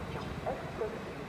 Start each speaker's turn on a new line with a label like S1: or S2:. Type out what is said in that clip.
S1: attention,